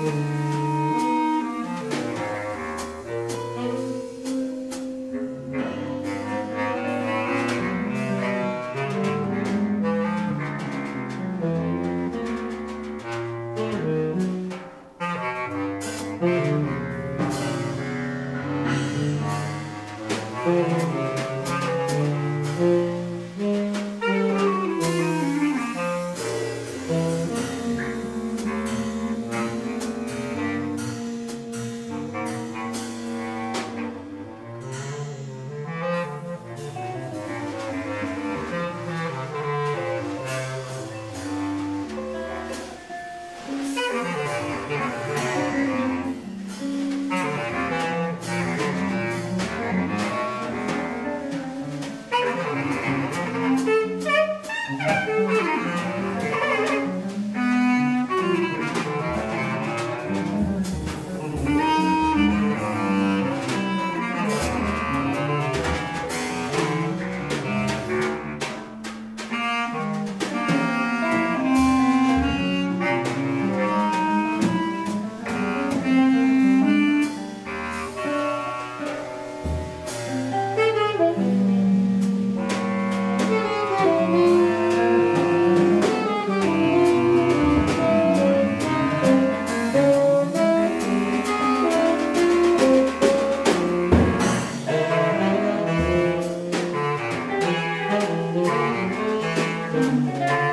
you. Música